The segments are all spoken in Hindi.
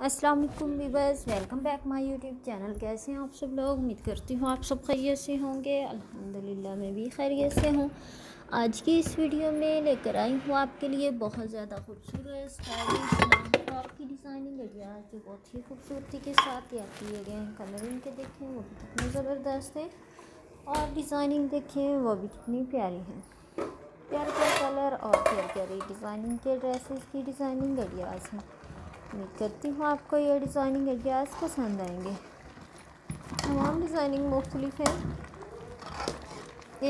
अस्सलाम वालेकुम viewers, welcome back my YouTube channel. कैसे हैं आप सब लोग? उम्मीद करती हूँ आप सब खैरियत से होंगे। अल्हम्दुलिल्लाह, मैं भी खैरियत से हूँ। आज की इस वीडियो में लेकर आई हूँ आपके लिए बहुत ज़्यादा खूबसूरत टॉप की डिज़ाइनिंग है जो बहुत ही खूबसूरती के साथ तैयार किए गए हैं कलर इनके देखें, वो भी कितने ज़बरदस्त हैं। और डिज़ाइनिंग देखें, वो भी कितनी प्यारी है। प्यारे प्यार कलर और प्यार प्यारी डिज़ाइनिंग के ड्रेसेस की डिज़ाइनिंग आइडियाज़ हैं। उम्मीद करती हूँ आपको ये डिज़ाइनिंग आइडियाज़ पसंद आएँगे। तमाम डिज़ाइनिंग मुख्तलिफ़ है।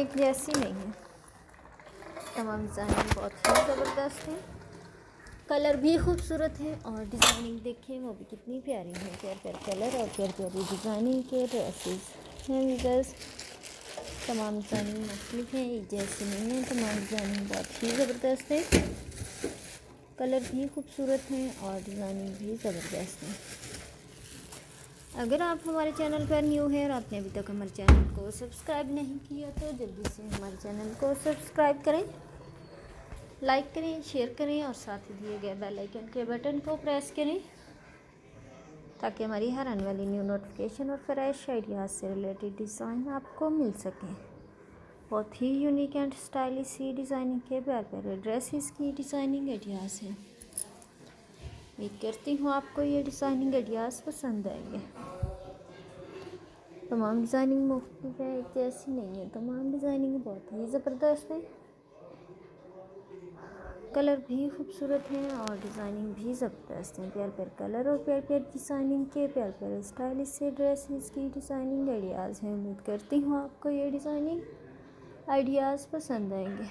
एक जैसी नहीं है। तमाम डिज़ाइनिंग बहुत ही ज़बरदस्त है। कलर भी खूबसूरत है और डिज़ाइनिंग देखें, वो भी कितनी प्यारी है। प्यार प्यार कलर और प्यार प्यारी डिज़ाइनिंग के ड्रेसेस हैं वीवर्स तमाम डिज़ाइनिंग मुख्तलिफ़ हैं, एक जैसी नहीं है। तमाम डिज़ाइनिंग बहुत ही ज़बरदस्त है। कलर भी खूबसूरत हैं और डिज़ाइनिंग भी ज़बरदस्त है। अगर आप हमारे चैनल पर न्यू हैं और आपने अभी तक हमारे चैनल को सब्सक्राइब नहीं किया तो जल्दी से हमारे चैनल को सब्सक्राइब करें, लाइक करें, शेयर करें और साथ ही दिए गए बेल आइकन के बटन को प्रेस करें ताकि हमारी हर आने वाली न्यू नोटिफिकेशन और फ्रेश आइडियाज़ से रिलेटेड डिज़ाइन आपको मिल सकें। बहुत ही यूनिक एंड स्टाइलिश सी डिज़ाइनिंग के प्यार प्यारे ड्रेसेस की डिज़ाइनिंग आइडियाज़ हैं। उम्मीद करती हूँ आपको ये डिज़ाइनिंग आइडियाज़ पसंद आएँगे। तमाम डिज़ाइनिंग मुख्त है, एक जैसी नहीं है। तमाम डिज़ाइनिंग बहुत ही ज़बरदस्त है। कलर भी खूबसूरत हैं और डिज़ाइनिंग भी ज़बरदस्त हैं। प्यार प्यार कलर और प्यार प्यार डिज़ाइनिंग के, प्यार प्यार स्टाइलिश से ड्रेसेस की डिज़ाइनिंग आइडियाज़ हैं। उम्मीद करती हूँ आपको ये डिज़ाइनिंग आइडियाज़ पसंद आएँगे।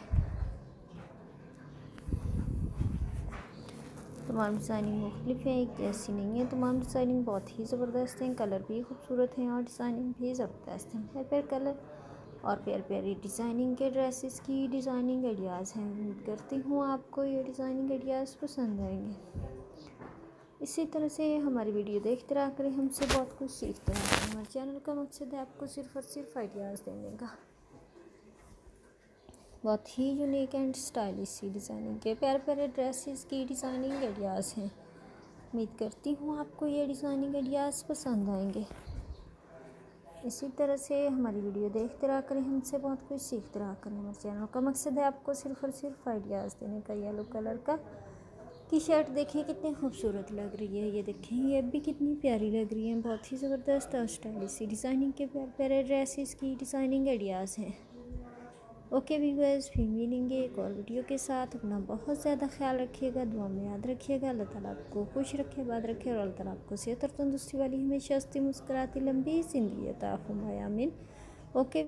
तमाम डिज़ाइनिंग मुख्तलिफ़ है, एक जैसी नहीं है। तमाम डिज़ाइनिंग बहुत ही ज़बरदस्त हैं, कलर भी खूबसूरत हैं और डिज़ाइनिंग भी ज़बरदस्त हैं। प्यार प्यार कलर और प्यार प्यारी डिज़ाइनिंग के ड्रेसेस की डिज़ाइनिंग आइडियाज़ हैं। उम्मीद करती हूँ आपको ये डिज़ाइनिंग आइडियाज़ पसंद आएँगे। इसी तरह से हमारी वीडियो देखते रहा करें। हमसे बहुत कुछ सीखते हैं हमारे चैनल का मकसद है आपको सिर्फ़ और सिर्फ़ आइडियाज़ देने का। बहुत ही यूनिक एंड स्टाइलिश सी डिज़ाइनिंग के प्यारे प्यारे ड्रेसेस की डिज़ाइनिंग आइडियाज़ हैं। उम्मीद करती हूँ आपको ये डिज़ाइनिंग आइडियाज़ पसंद आएँगे। इसी तरह से हमारी वीडियो देखते रहा करें। हमसे बहुत कुछ सीखते रहा करें। हमारे चैनल का मकसद है आपको सिर्फ़ और सिर्फ़ आइडियाज़ देने का येलो कलर का। की शर्ट देखें कितनी खूबसूरत लग रही है। ये देखें, ये भी कितनी प्यारी लग रही है। बहुत ही ज़बरदस्त और स्टाइलिश सी डिज़ाइनिंग के प्यारे प्यारे ड्रेसेस की डिज़ाइनिंग आइडियाज़ हैं। ओके व्यूअर्स, फिर मिलेंगे एक और वीडियो के साथ। अपना बहुत ज़्यादा ख्याल रखिएगा, दुआ में याद रखिएगा। अल्लाह ताला आपको खुश रखे बाद रखे और अल्लाह ताला आपको सेहत और तंदुरुस्ती वाली हमेशा हस्ती मुस्कुराती लंबी ज़िंदगी अता फरमाए, आमीन। ओके